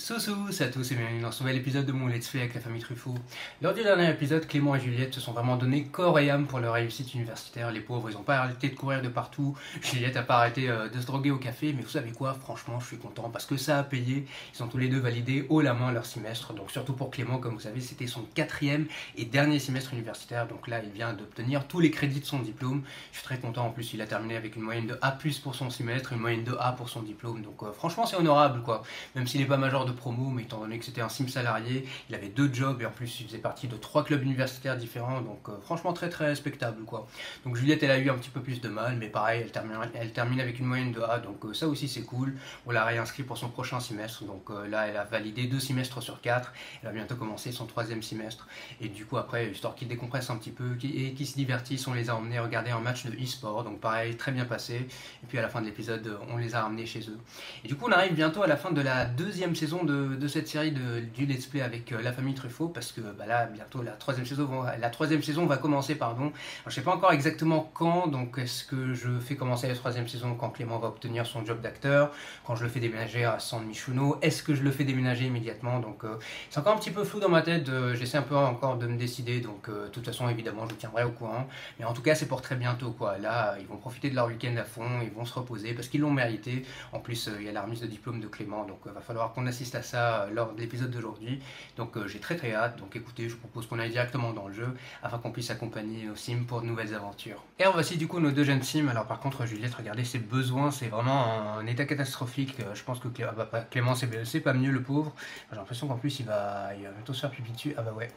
Sous c'est à tous et bienvenue dans ce nouvel épisode de mon Let's Play avec la famille Truffaut. Lors du dernier épisode, Clément et Juliette se sont vraiment donné corps et âme pour leur réussite universitaire. Les pauvres, ils n'ont pas arrêté de courir de partout. Juliette n'a pas arrêté euh, de se droguer au café, mais vous savez quoi, franchement, je suis content parce que ça a payé. Ils ont tous les deux validé haut la main leur semestre. Donc surtout pour Clément, comme vous savez, c'était son quatrième et dernier semestre universitaire. Donc là, il vient d'obtenir tous les crédits de son diplôme. Je suis très content. En plus, il a terminé avec une moyenne de A+ pour son semestre, une moyenne de A pour son diplôme. Donc euh, franchement, c'est honorable quoi. Même s'il n'est pas major de promo, mais étant donné que c'était un sim salarié, il avait deux jobs et en plus il faisait partie de trois clubs universitaires différents, donc euh, franchement très très respectable quoi. Donc Juliette elle a eu un petit peu plus de mal, mais pareil, elle termine, elle termine avec une moyenne de A, donc euh, ça aussi c'est cool. On l'a réinscrit pour son prochain semestre, donc euh, là elle a validé deux semestres sur quatre, elle va bientôt commencer son troisième semestre, et du coup après, histoire qu'il décompresse un petit peu et qu'il se divertisse, on les a emmenés regarder un match de e-sport, donc pareil, très bien passé, et puis à la fin de l'épisode, on les a ramenés chez eux. Et du coup on arrive bientôt à la fin de la deuxième saison de, cette série du let's play avec euh, la famille Truffaut parce que bah là bientôt la troisième saison la troisième saison va commencer pardon. Alors, je sais pas encore exactement quand donc est-ce que je fais commencer la troisième saison quand Clément va obtenir son job d'acteur, quand je le fais déménager à San Michuno, est-ce que je le fais déménager immédiatement? Donc euh, c'est encore un petit peu flou dans ma tête, euh, j'essaie un peu encore de me décider donc de toute façon évidemment je vous tiendrai au courant mais en tout cas c'est pour très bientôt quoi. Là ils vont profiter de leur week-end à fond, ils vont se reposer parce qu'ils l'ont mérité. En plus il y a la remise de diplôme de Clément donc va falloir qu'on assiste à ça lors de l'épisode d'aujourd'hui. Donc euh, j'ai très très hâte. Donc écoutez, je propose qu'on aille directement dans le jeu afin qu'on puisse accompagner nos sims pour de nouvelles aventures. Et voici du coup nos deux jeunes sims. Alors par contre, Juliette, regardez ses besoins, c'est vraiment un, état catastrophique. Euh, je pense que ah bah, Clément, c'est pas mieux le pauvre. J'ai l'impression qu'en plus il va, il va bientôt se faire pipi dessus. Ah bah ouais,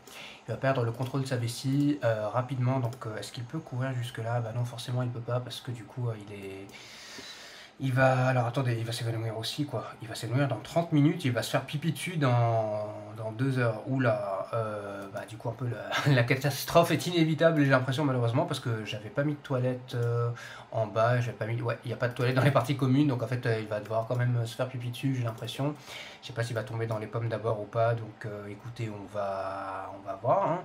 il va perdre le contrôle de sa vessie euh, rapidement. Donc est-ce qu'il peut courir jusque là Bah non, forcément il peut pas parce que du coup il est il va, alors attendez, il va s'évanouir aussi quoi. Il va s'évanouir dans 30 minutes, il va se faire pipi dessus dans, dans 2 heures. Oula, euh, bah du coup un peu la, catastrophe est inévitable j'ai l'impression malheureusement parce que j'avais pas mis de toilette euh, en bas, j'avais pas mis, ouais, il n'y a pas de toilette dans les parties communes donc en fait euh, il va devoir quand même se faire pipi dessus j'ai l'impression. Je sais pas s'il va tomber dans les pommes d'abord ou pas donc écoutez on va, on va voir. Hein.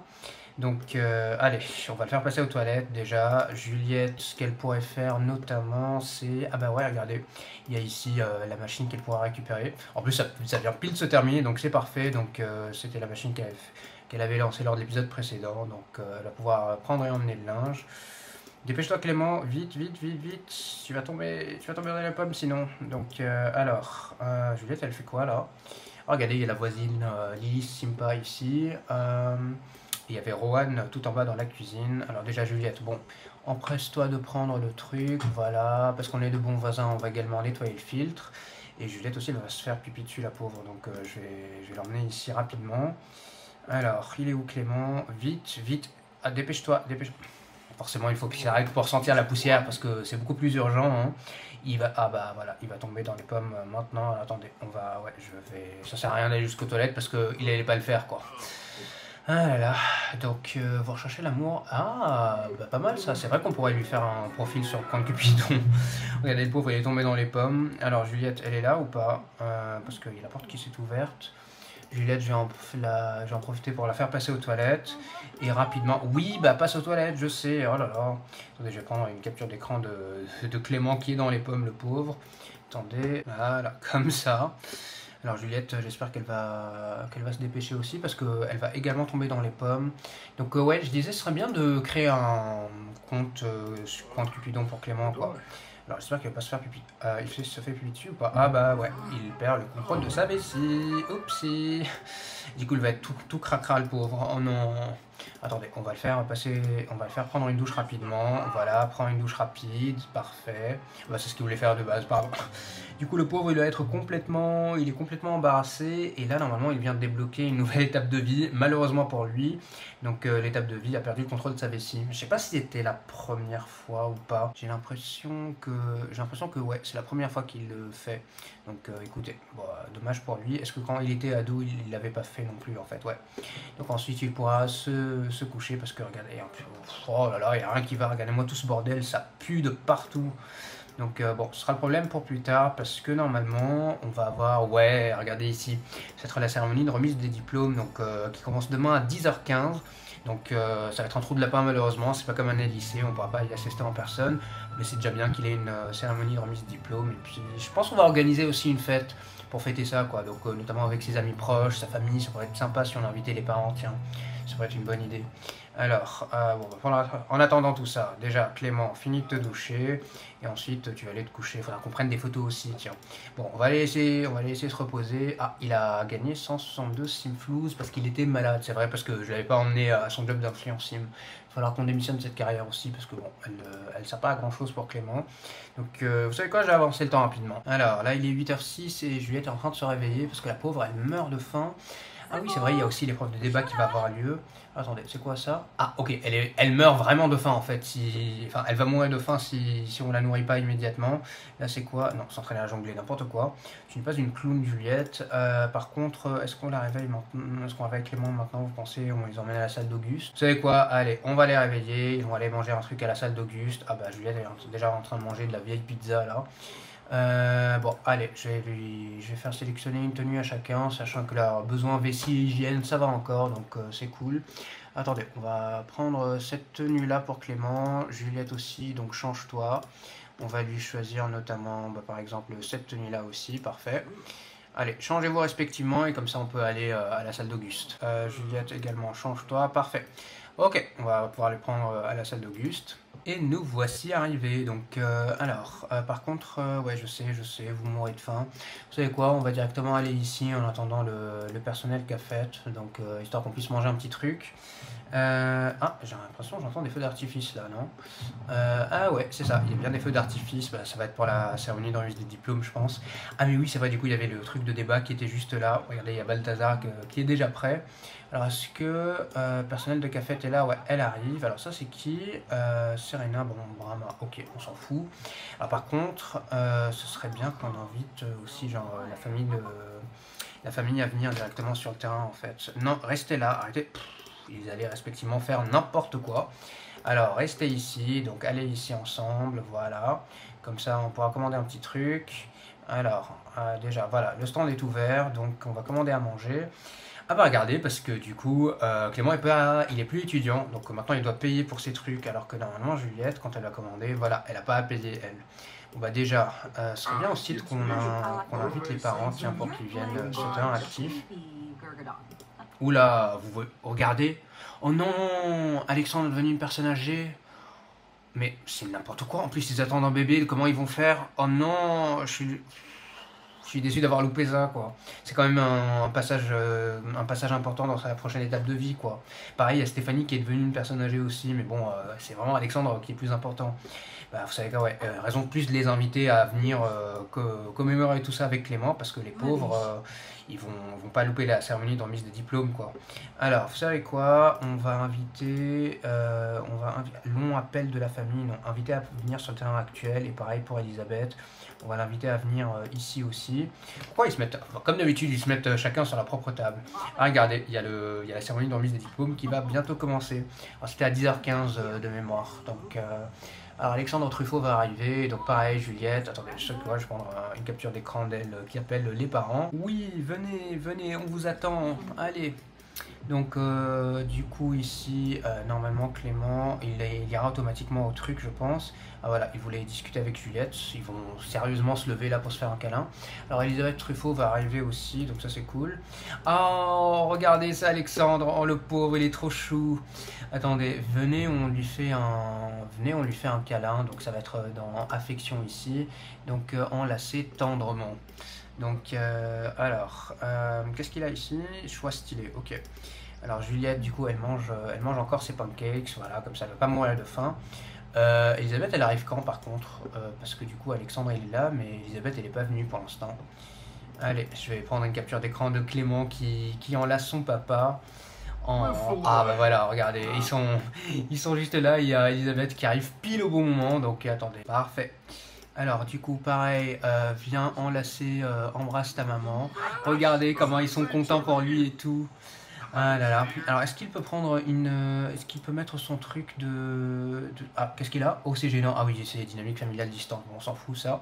Donc, euh, allez, on va le faire passer aux toilettes déjà. Juliette, ce qu'elle pourrait faire notamment, c'est... Ah bah ouais, regardez, il y a ici euh, la machine qu'elle pourra récupérer. En plus, ça, vient pile de se terminer, donc c'est parfait. Donc, euh, c'était la machine qu'elle avait lancée lors de l'épisode précédent. Donc, elle va pouvoir prendre et emmener le linge. Dépêche-toi Clément, vite, vite, vite, vite. Tu vas tomber, tu vas tomber dans la pomme sinon. Donc, alors, Juliette, elle fait quoi là? Regardez, il y a la voisine Lily Simpa ici il y avait Rohan tout en bas dans la cuisine. Alors déjà Juliette, bon, empresse-toi de prendre le truc, voilà, parce qu'on est de bons voisins, on va également nettoyer le filtre. Et Juliette aussi, elle va se faire pipi dessus, la pauvre, donc euh, je vais, je vais l'emmener ici rapidement. Alors, il est où Clément? Vite, vite, ah, dépêche-toi, dépêche Forcément, il faut qu'il s'arrête pour sentir la poussière, parce que c'est beaucoup plus urgent. Hein. Il va, ah bah voilà, il va tomber dans les pommes euh, maintenant. attendez, on va, ouais, je vais, ça sert à rien d'aller jusqu'aux toilettes, parce qu'il n'allait pas le faire, quoi. Ah là là, donc euh, vous recherchez l'amour. Ah, bah, pas mal ça. C'est vrai qu'on pourrait lui faire un profil sur Point de Cupidon. Regardez le pauvre, il est tombé dans les pommes. Alors Juliette, elle est là ou pas? Euh, Parce qu'il y a la porte qui s'est ouverte. Juliette, je vais, en, profiter pour la faire passer aux toilettes. Et rapidement, oui, bah passe aux toilettes, je sais. Oh là là. Attendez, je vais prendre une capture d'écran de Clément qui est dans les pommes, le pauvre. Attendez, voilà, comme ça. Alors Juliette, j'espère qu'elle va, qu'elle va se dépêcher aussi parce qu'elle va également tomber dans les pommes. Donc euh, ouais, je disais, ce serait bien de créer un compte, euh, compte Cupidon pour Clément. Quoi. Alors j'espère qu'il va pas se faire pipi. Euh, il se fait pipi dessus ou pas? Ah bah ouais, il perd le contrôle de sa vessie. Oupsie. Du coup, il va être tout, tout cracra le pauvre. Oh non. Attendez, on va le faire passer, on va le faire prendre une douche rapidement. Voilà, prendre une douche rapide, parfait. Bah, c'est ce qu'il voulait faire de base, pardon. Du coup, le pauvre, il doit être complètement, il est complètement embarrassé. Et là, normalement, il vient de débloquer une nouvelle étape de vie, malheureusement pour lui. Donc, euh, l'étape de vie a perdu le contrôle de sa vessie. Je sais pas si c'était la première fois ou pas. J'ai l'impression que, j'ai l'impression que ouais, c'est la première fois qu'il le fait. Donc, euh, écoutez, bon, dommage pour lui. Est-ce que quand il était ado, il l'avait pas fait non plus en fait, ouais. Donc ensuite, il pourra se se, coucher parce que regardez, oh là là, il n'y a rien qui va, regardez-moi tout ce bordel, ça pue de partout. Donc euh, bon, ce sera le problème pour plus tard parce que normalement on va avoir, ouais, regardez ici, ça sera la cérémonie de remise des diplômes donc, euh, qui commence demain à 10h15. Donc euh, ça va être un trou de lapin malheureusement, c'est pas comme un lycée, on pourra pas y assister en personne, mais c'est déjà bien qu'il ait une cérémonie de remise de diplôme. Et puis je pense qu'on va organiser aussi une fête pour fêter ça, quoi. Donc, notamment avec ses amis proches, sa famille, ça pourrait être sympa si on invitait les parents, tiens. Ça pourrait être une bonne idée. Alors, euh, bon, bah, en attendant tout ça, déjà, Clément, finis de te doucher. Et ensuite, tu vas aller te coucher. Il faudra qu'on prenne des photos aussi, tiens. Bon, on va laisser, on va laisser se reposer. Ah, il a gagné 162 simflouz parce qu'il était malade. C'est vrai, parce que je l'avais pas emmené à son job d'influence sim. Falloir qu'on démissionne cette carrière aussi parce que bon, elle ne sert pas à grand chose pour Clément. Donc, euh, vous savez quoi, je vais avancer le temps rapidement. Alors, là, il est 8h06 et Juliette est en train de se réveiller parce que la pauvre, elle meurt de faim. Ah oui, c'est vrai, il y a aussi l'épreuve de débat qui va avoir lieu. Attendez, c'est quoi ça? Ah, ok, elle, est, elle meurt vraiment de faim en fait. Si, enfin, elle va mourir de faim si, si on la nourrit pas immédiatement. Là, c'est quoi? Non, s'entraîner à jongler, n'importe quoi. Tu n'es pas une clown, Juliette. Euh, par contre, est-ce qu'on la réveille maintenant? Est-ce qu'on réveille Clément maintenant Vous pensez? On les emmène à la salle d'Auguste Vous savez quoi? Allez, on va les réveiller. Ils vont aller manger un truc à la salle d'Auguste. Ah bah, Juliette, elle est déjà en train de manger de la vieille pizza là. Euh, bon, allez, je vais, faire sélectionner une tenue à chacun, sachant que leur besoin vessie hygiène, ça va encore, donc euh, c'est cool. Attendez, on va prendre cette tenue-là pour Clément, Juliette aussi, donc change-toi. On va lui choisir notamment, bah, par exemple, cette tenue-là aussi, parfait. Allez, changez-vous respectivement et comme ça on peut aller euh, à la salle d'Auguste. Juliette également, change-toi, parfait. Ok, on va pouvoir les prendre à la salle d'Auguste. Et nous voici arrivés. Donc, euh, alors, euh, par contre, euh, ouais, je sais, je sais, vous mourrez de faim. Vous savez quoi On va directement aller ici en attendant le, le personnel qu'a fait. Donc, histoire qu'on puisse manger un petit truc. ah, j'ai l'impression j'entends des feux d'artifice là, non? Ah ouais, c'est ça, il y a bien des feux d'artifice. Bah, ça va être pour la cérémonie de remise des diplômes, je pense. Ah, mais oui, c'est vrai, du coup, il y avait le truc de débat qui était juste là. Regardez, il y a Balthazar qui est déjà prêt. Alors, est-ce que euh, personnel de café est là Ouais, elle arrive. Alors, ça, c'est qui? Euh, Serena, bon, Brahma, ok, on s'en fout. Alors, par contre, euh, ce serait bien qu'on invite aussi, genre, la famille. La famille à venir directement sur le terrain, en fait. Non, restez là, arrêtez. ils allaient respectivement faire n'importe quoi. Alors, restez ici, donc allez ici ensemble, voilà. Comme ça, on pourra commander un petit truc. Alors, déjà, voilà, le stand est ouvert, donc on va commander à manger. Ah bah regardez, parce que du coup, euh, Clément est pas, il est plus étudiant, donc maintenant il doit payer pour ses trucs, alors que normalement Juliette, quand elle a commandé, voilà, elle a pas à payer elle. Bon bah déjà, euh, ce serait bien aussi qu'on invite les parents, tiens, pour qu'ils viennent euh, se tenir actifs. Oula, vous regardez. Oh non, Alexandre est devenu une personne âgée. Mais c'est n'importe quoi, en plus ils attendent un bébé, comment ils vont faire? Oh non, je suis je suis déçu d'avoir loupé ça, quoi. C'est quand même un, passage, euh, un passage important dans sa prochaine étape de vie, quoi. Pareil, il y a Stéphanie qui est devenue une personne âgée aussi, mais bon, euh, c'est vraiment Alexandre qui est plus important. Bah, vous savez quoi, ouais, euh, raison de plus de les inviter à venir commémorer tout ça avec Clément, parce que les pauvres, ils vont, vont pas louper la cérémonie de remise des diplômes, quoi. Alors, vous savez quoi, on va inviter, on va long appel de la famille, non, inviter à venir sur le terrain actuel, et pareil pour Elisabeth. On va l'inviter à venir euh, ici aussi. Pourquoi ils se mettent Comme d'habitude, ils se mettent euh, chacun sur la propre table. Ah, regardez, il y, a le, y a la cérémonie de remise des diplômes qui va bientôt commencer. C'était à 10h15 euh, de mémoire. Donc, alors Alexandre Truffaut va arriver. Donc, pareil, Juliette. Attendez, je, je vais prendre une capture d'écran d'elle qui appelle les parents. Oui, venez, venez, on vous attend. Allez. Donc du coup ici, normalement Clément, il, il, ira automatiquement au truc je pense. Ah voilà, ils voulaient discuter avec Juliette, ils vont sérieusement se lever là pour se faire un câlin. Alors Elisabeth Truffaut va arriver aussi, donc ça c'est cool. Oh, regardez ça Alexandre, oh le pauvre, il est trop chou. Attendez, venez, on lui fait un, venez, on lui fait un câlin, donc ça va être dans affection ici, donc euh, enlacer tendrement. Donc, euh, alors, euh, qu'est-ce qu'il a ici? Choix stylé, ok. Alors Juliette, du coup, elle mange, elle mange encore ses pancakes, voilà, comme ça, elle va pas mourir de faim. Euh, Elisabeth, elle arrive quand par contre? Euh, Parce que du coup, Alexandre il est là, mais Elisabeth, elle n'est pas venue pour l'instant. Allez, je vais prendre une capture d'écran de Clément qui, qui enlace son papa. En... Ah bah voilà, regardez, ils sont, ils sont juste là, il y a Elisabeth qui arrive pile au bon moment, donc attendez, parfait. Alors du coup, pareil, euh, viens enlacer, euh, embrasse ta maman. Regardez comment ils sont contents pour lui et tout. Ah là là. Alors, est-ce qu'il peut prendre une. Euh, est-ce qu'il peut mettre son truc de. Ah, qu'est-ce qu'il a? Oh, c'est gênant. Ah oui, c'est dynamique familiale distante. On s'en fout, ça.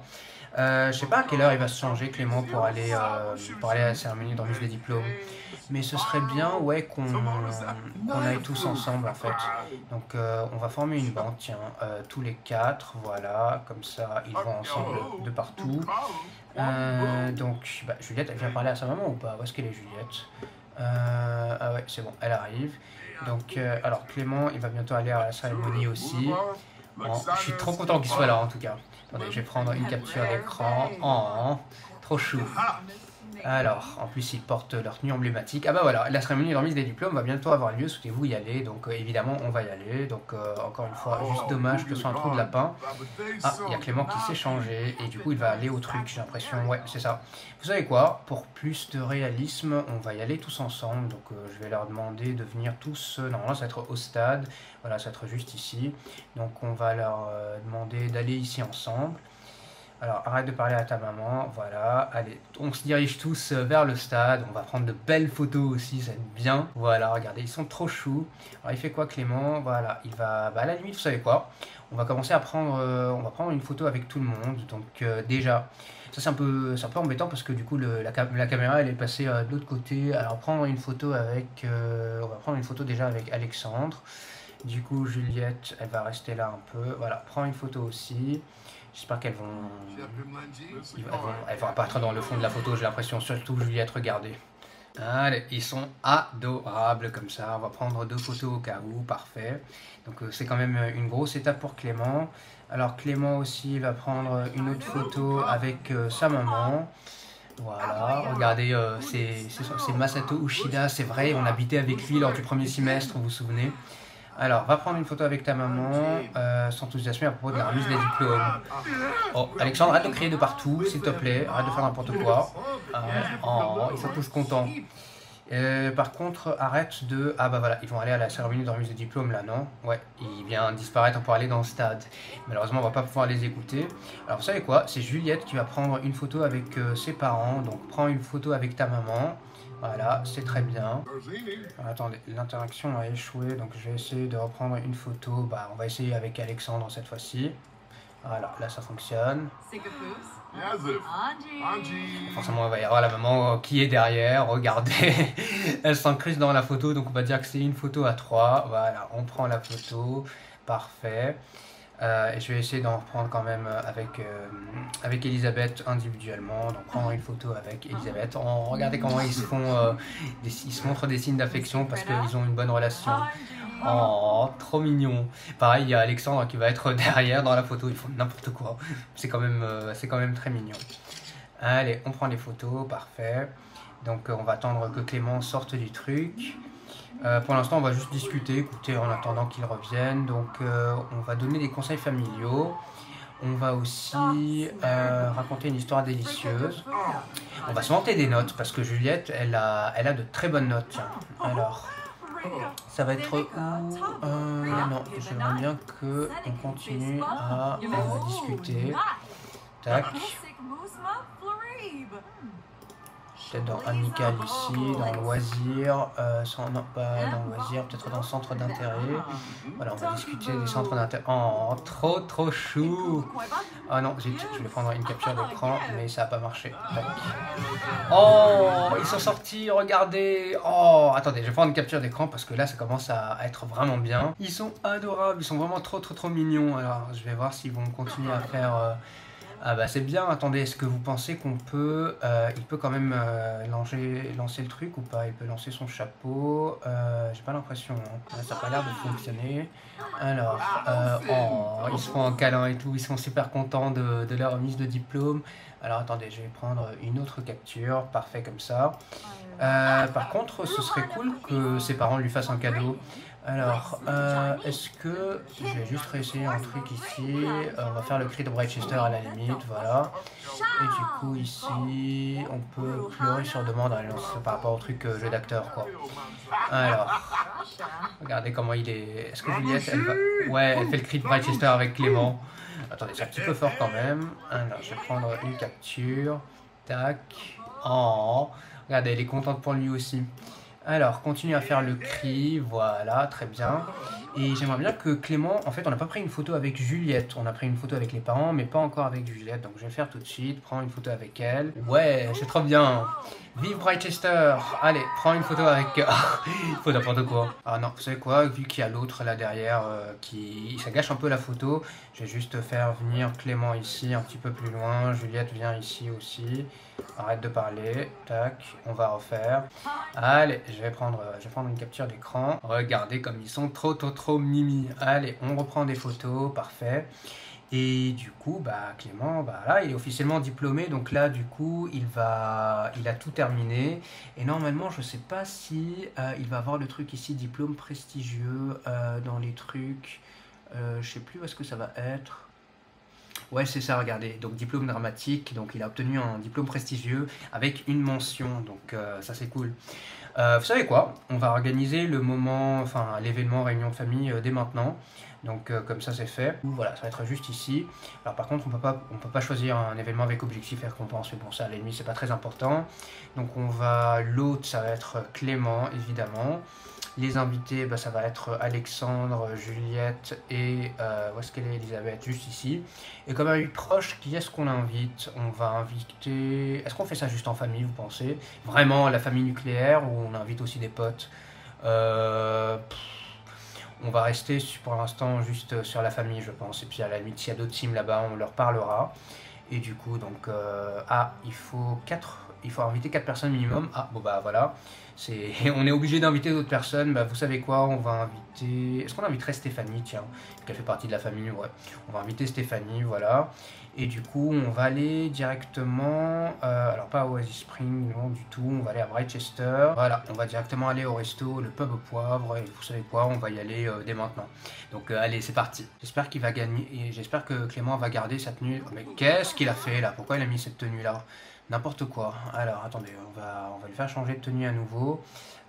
Euh, je sais pas à quelle heure il va se changer, Clément, pour aller, euh, pour aller à la cérémonie de remise des diplômes. Mais ce serait bien, ouais, qu'on qu'on aille tous ensemble, en fait. Donc, euh, on va former une bande, tiens, euh, tous les quatre, voilà, comme ça, ils vont ensemble de partout. Donc, bah, Juliette, elle vient parler à sa maman ou pas? Où est-ce qu'elle est, Juliette? Ah ouais, c'est bon, elle arrive. Donc, alors, Clément, il va bientôt aller à la cérémonie aussi. Je suis trop content qu'il soit là, en tout cas. Attendez, je vais prendre une capture d'écran. Oh, trop chou. Alors, en plus, ils portent leur tenue emblématique. Ah bah voilà, la cérémonie de remise des diplômes va bientôt avoir lieu, souhaitez-vous y aller. Donc euh, évidemment, on va y aller. Donc euh, encore une fois, juste dommage que ce soit un trou de lapin. Ah, il y a Clément qui s'est changé et du coup, il va aller au truc, j'ai l'impression. Ouais, c'est ça. Vous savez quoi? Pour plus de réalisme, on va y aller tous ensemble. Donc euh, je vais leur demander de venir tous, normalement ça va être au stade. Voilà, ça va être juste ici. Donc on va leur demander d'aller ici ensemble. Alors, arrête de parler à ta maman, voilà. Allez, on se dirige tous euh, vers le stade. On va prendre de belles photos aussi, ça être bien. Voilà, regardez, ils sont trop choux. Alors, il fait quoi, Clément? Voilà, il va. Bah, à la limite, vous savez quoi? On va commencer à prendre. euh, prendre une photo avec tout le monde. Donc, euh, déjà, ça c'est un, peu, embêtant parce que du coup, la, cam- la caméra elle est passée de l'autre côté. Alors, prendre une photo avec. on va prendre une photo déjà avec Alexandre. Du coup, Juliette, elle va rester là un peu. Voilà, prends une photo aussi. J'espère qu'elles vont, elles vont, elles vont apparaître dans le fond de la photo, j'ai l'impression, surtout Juliette, regardez. Allez, ils sont adorables comme ça. On va prendre deux photos au cas où, parfait. Donc euh, c'est quand même euh, une grosse étape pour Clément. Alors Clément aussi va prendre une autre photo avec euh, sa maman. Voilà, regardez, euh, c'est Masato Ushida, c'est vrai, on habitait avec lui lors du premier semestre, vous vous souvenez. Alors, va prendre une photo avec ta maman, euh, s'enthousiasmer à propos de la remise des diplômes. Oh, Alexandre, arrête de crier de partout, s'il te plaît, arrête de faire n'importe quoi. Ah, oh, ils sont tous contents. Euh, par contre, arrête de... Ah bah voilà, ils vont aller à la cérémonie de remise des diplômes là, non? Ouais, il vient disparaître pour aller dans le stade. Malheureusement, on va pas pouvoir les écouter. Alors, vous savez quoi? C'est Juliette qui va prendre une photo avec euh, ses parents. Donc, prends une photo avec ta maman. Voilà, c'est très bien. Alors, attendez, l'interaction a échoué, donc je vais essayer de reprendre une photo. Bah, on va essayer avec Alexandre cette fois-ci. Voilà, là ça fonctionne. Forcément, il va y avoir la maman euh, qui est derrière. Regardez, elle s'incruste dans la photo, donc on va dire que c'est une photo à trois. Voilà, on prend la photo, parfait. Euh, et je vais essayer d'en reprendre quand même euh, avec, euh, avec Elisabeth individuellement. Donc prendre une photo avec Elisabeth. Oh, regardez comment ils se font, euh, des- ils se montrent des signes d'affection parce qu'ils ont une bonne relation. Oh, trop mignon. Pareil, il y a Alexandre qui va être derrière dans la photo. Ils font n'importe quoi. C'est quand même, c'est quand même très mignon. Allez, on prend les photos, parfait. Donc on va attendre que Clément sorte du truc. Euh, pour l'instant, on va juste discuter, écouter en attendant qu'il revienne. Donc euh, on va donner des conseils familiaux. On va aussi euh, raconter une histoire délicieuse. On va se vanter des notes parce que Juliette, elle a, elle a de très bonnes notes. Tiens. Alors, ça va être où Non, j'aimerais bien que on continue à discuter. Tac. Peut-être dans amical ici, dans loisir, euh, non pas dans loisir, peut-être dans centre d'intérêt. Voilà, on va discuter des centres d'intérêt. Oh, trop trop chou Ah non, zut, je vais prendre une capture d'écran, mais ça n'a pas marché. Oh, ils sont sortis, regardez Oh, attendez, je vais prendre une capture d'écran parce que là, ça commence à être vraiment bien. Ils sont adorables, ils sont vraiment trop trop trop mignons. Alors, je vais voir s'ils vont continuer à faire... euh, ah bah c'est bien, attendez, est-ce que vous pensez qu'on peut... euh, il peut quand même euh, lancer, lancer le truc ou pas? Il peut lancer son chapeau euh, J'ai pas l'impression, hein. ça n'a pas l'air de fonctionner. Alors, oh, ils se font câlin et tout, ils sont super contents de, de leur remise de diplôme. Alors attendez, je vais prendre une autre capture, parfait comme ça. Par contre, ce serait cool que ses parents lui fassent un cadeau. Alors, euh, est-ce que... Je vais juste réessayer un truc ici. Euh, on va faire le cri de Brightchester à la limite, voilà. Et du coup, ici, on peut pleurer sur demande c'est par rapport au truc euh, jeu d'acteur, quoi. Alors, regardez comment il est... Est-ce que Juliette, elle va... Ouais, elle fait le cri de Brightchester avec Clément. Attendez, c'est un petit peu fort quand même. Alors, je vais prendre une capture. Tac. Oh, regardez, elle est contente pour lui aussi. Alors, continue à faire le cri, voilà, très bien. Et j'aimerais bien que Clément, en fait, on n'a pas pris une photo avec Juliette. On a pris une photo avec les parents, mais pas encore avec Juliette. Donc je vais faire tout de suite. Prends une photo avec elle. Ouais, c'est trop bien. Vive Brightchester Allez, prends une photo avec... Faut n'importe quoi. Ah non, vous savez quoi? Vu qu'il y a l'autre là derrière euh, qui... Ça gâche un peu la photo. Je vais juste faire venir Clément ici, un petit peu plus loin. Juliette vient ici aussi. Arrête de parler. Tac, on va refaire. Allez, je vais prendre, je vais prendre une capture d'écran. Regardez comme ils sont trop, trop, trop mimi. Allez, on reprend des photos. Parfait. Et du coup, bah, Clément, bah, là, il est officiellement diplômé. Donc là, du coup, il, va, il a tout terminé. Et normalement, je sais pas si euh, il va avoir le truc ici, diplôme prestigieux, euh, dans les trucs. Euh, je sais plus où est-ce que ça va être. Ouais, c'est ça, regardez. Donc, diplôme dramatique. Donc, il a obtenu un diplôme prestigieux avec une mention. Donc, ça, c'est cool. vous savez quoi? On va organiser le moment, enfin, l'événement réunion de famille dès maintenant. Donc euh, comme ça c'est fait. Voilà, ça va être juste ici. Alors par contre on peut pas on peut pas choisir un événement avec objectif et récompense, mais bon ça à l'ennemi c'est pas très important. Donc on va l'autre ça va être Clément évidemment. Les invités, bah, ça va être Alexandre, Juliette et euh, où est-ce qu'elle est Elisabeth? Juste ici. Et comme ami proche, qui est-ce qu'on invite? On va inviter. Est-ce qu'on fait ça juste en famille, vous pensez? Vraiment la famille nucléaire ou on invite aussi des potes? Euh... On va rester pour l'instant juste sur la famille, je pense. Et puis à la limite, s'il y a d'autres teams là-bas, on leur parlera. Et du coup, donc, euh, ah, il faut quatre, il faut inviter quatre personnes minimum. Ah, bon bah voilà, on est obligé d'inviter d'autres personnes. Bah, vous savez quoi, on va inviter. Est-ce qu'on inviterait Stéphanie, tiens, qu'elle fait partie de la famille, ouais. On va inviter Stéphanie, voilà. Et du coup, on va aller directement, euh, alors pas à Oasis Spring, non du tout, on va aller à Brightchester. Voilà, on va directement aller au resto, le pub au poivre, et vous savez quoi, on va y aller euh, dès maintenant. Donc euh, allez, c'est parti. J'espère qu'il va gagner, j'espère que Clément va garder sa tenue. Mais qu'est-ce qu'il a fait là? Pourquoi il a mis cette tenue-là? N'importe quoi. Alors, attendez, on va, on lui faire changer de tenue à nouveau.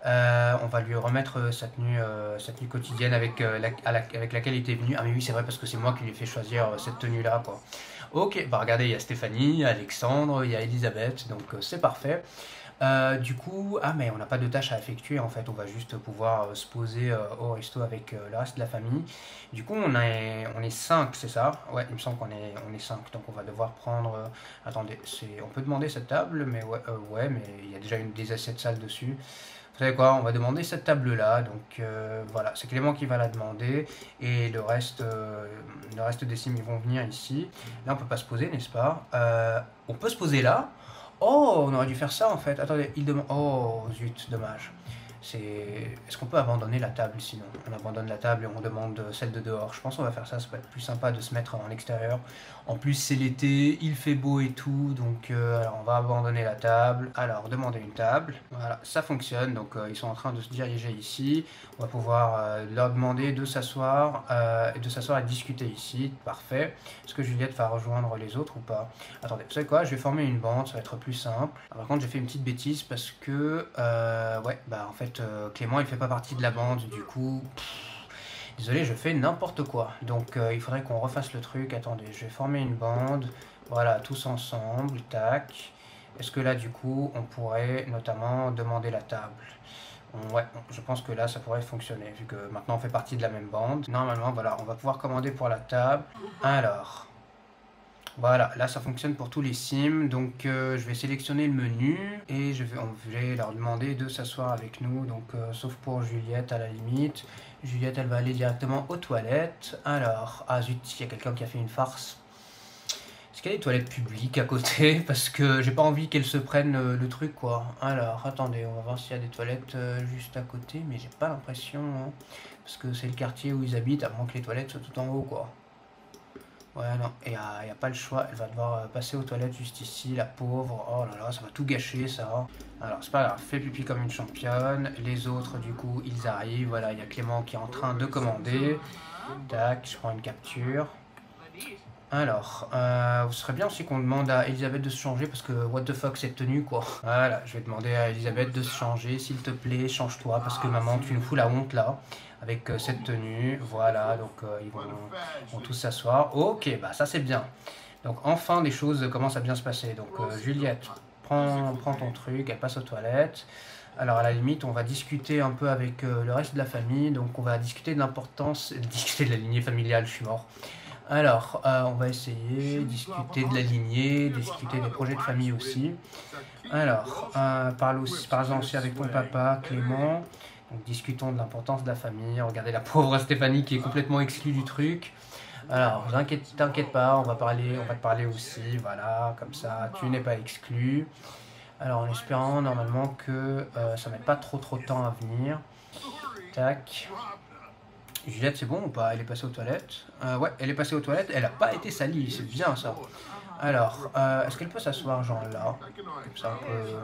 on va lui remettre sa tenue, sa tenue quotidienne avec, avec laquelle il était venu. Ah mais oui, c'est vrai parce que c'est moi qui lui ai fait choisir cette tenue-là, quoi. Ok, bah regardez, il y a Stéphanie, Alexandre, il y a Elisabeth, donc euh, c'est parfait. Euh, du coup, ah mais on n'a pas de tâche à effectuer en fait, on va juste pouvoir euh, se poser au resto avec le reste de la famille. Du coup, on est, on est 5, c'est ça? Ouais, il me semble qu'on est, on est 5, donc on va devoir prendre... attendez, on peut demander cette table, mais ouais, mais il y a déjà une, des assiettes sales dessus. Vous savez quoi, on va demander cette table-là. Donc euh, voilà, c'est Clément qui va la demander. Et le reste, euh, le reste des sims, vont venir ici. Là, on peut pas se poser, n'est-ce pas? Euh, On peut se poser là. Oh, on aurait dû faire ça en fait. Attendez, il demande... Oh, zut, dommage c'est est-ce qu'on peut abandonner la table sinon? On abandonne la table et on demande celle de dehors. Je pense qu'on va faire ça, ça peut être plus sympa de se mettre en extérieur. En plus c'est l'été, il fait beau et tout, donc euh, alors on va abandonner la table. Alors demander une table, voilà, ça fonctionne, donc euh, ils sont en train de se diriger ici. On va pouvoir euh, leur demander de s'asseoir et de s'asseoir et discuter ici, parfait. Est-ce que Juliette va rejoindre les autres ou pas? Attendez, vous savez quoi? Je vais former une bande, ça va être plus simple. par contre j'ai fait une petite bêtise parce que, ouais, bah en fait euh, Clément il fait pas partie de la bande, du coup, désolé, je fais n'importe quoi. Donc euh, il faudrait qu'on refasse le truc. Attendez, je vais former une bande. Voilà, tous ensemble, tac. Est-ce que là, du coup, on pourrait notamment demander la table? Ouais, je pense que là, ça pourrait fonctionner, vu que maintenant on fait partie de la même bande. Normalement, voilà, on va pouvoir commander pour la table. Alors, voilà, là ça fonctionne pour tous les sims. Donc euh, je vais sélectionner le menu et je vais, leur demander de s'asseoir avec nous. Donc euh, sauf pour Juliette à la limite. Juliette elle va aller directement aux toilettes. Alors, ah zut, il y a quelqu'un qui a fait une farce. Est-ce qu'il y a des toilettes publiques à côté? Parce que j'ai pas envie qu'elle se prenne euh, le, truc quoi. Alors attendez, on va voir s'il y a des toilettes juste à côté. Mais j'ai pas l'impression. Hein, parce que c'est le quartier où ils habitent, à moins que les toilettes soient tout en haut quoi. Ouais, non, il n'y a, pas le choix. Elle va devoir euh, passer aux toilettes juste ici, la pauvre. Oh là là, ça va tout gâcher, ça. Alors, c'est pas grave, fait pipi comme une championne. Les autres, du coup, ils arrivent. Voilà, il y a Clément qui est en train de commander. Tac, je prends une capture. Alors, euh, vous serait bien aussi qu'on demande à Elisabeth de se changer parce que what the fuck cette tenue quoi. Voilà, je vais demander à Elisabeth de se changer, s'il te plaît, change-toi parce que maman tu nous fous la honte là avec euh, cette tenue. Voilà, donc euh, ils vont, tous s'asseoir. Ok, bah ça c'est bien. Donc enfin les choses commencent à bien se passer. Donc Juliette, prends, prends ton truc, elle passe aux toilettes. Alors à la limite, on va discuter un peu avec euh, le reste de la famille, donc on va discuter de l'importance, discuter de la lignée familiale, je suis mort. Alors, euh, on va essayer, discuter de la lignée, discuter des projets de famille aussi. Alors, euh, parle aussi, par exemple aussi avec ton papa, Clément. Discutons de l'importance de la famille. Regardez la pauvre Stéphanie qui est complètement exclue du truc. Alors, t'inquiète pas, on va parler, on va te parler aussi, voilà, comme ça, tu n'es pas exclu. Alors, en espérant normalement que euh, ça met pas trop trop de temps à venir. Tac. Juliette, c'est bon ou pas? Elle est passée aux toilettes euh, Ouais, elle est passée aux toilettes. Elle n'a pas été salie, c'est bien ça. Alors, euh, est-ce qu'elle peut s'asseoir genre là? Comme ça, on peut,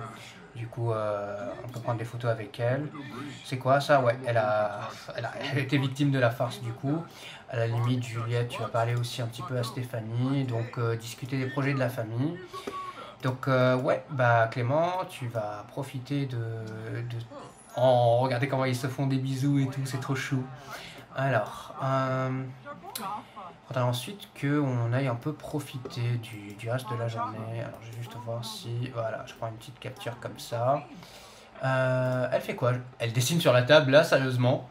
du coup, euh, on peut prendre des photos avec elle. C'est quoi ça Ouais, elle a, elle a, été victime de la farce du coup. À la limite, Juliette, tu vas parler aussi un petit peu à Stéphanie, donc discuter des projets de la famille. Donc, ouais, bah Clément, tu vas profiter de, de... Oh, regardez comment ils se font des bisous et tout, c'est trop chou. Alors, euh, faudrait ensuite qu'on aille un peu profiter du, du, reste de la journée. Alors, je vais juste voir si... Voilà, je prends une petite capture comme ça. Euh, elle fait quoi? Elle dessine sur la table, là, sérieusement?